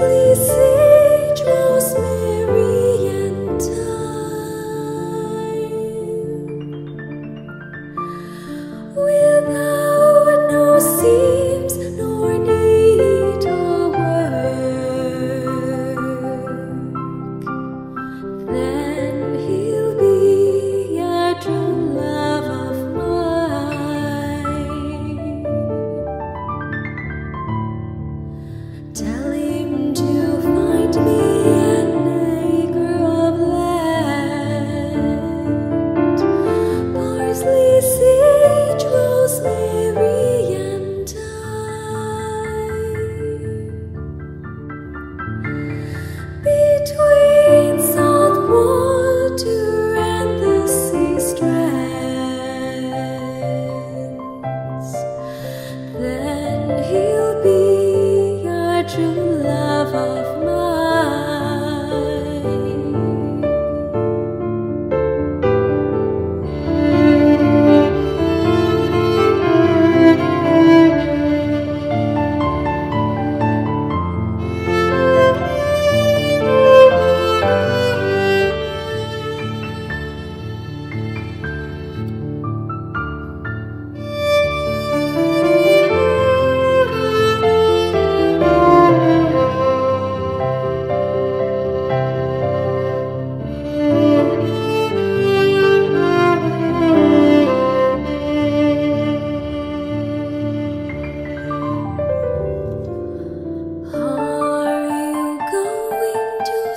mine.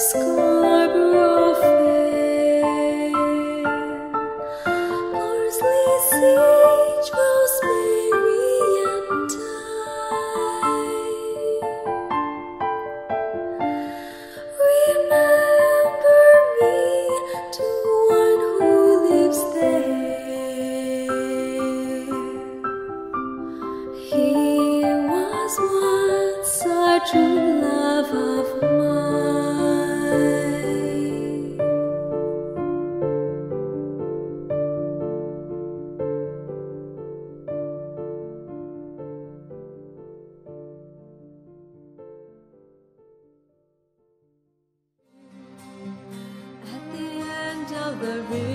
Going The there is.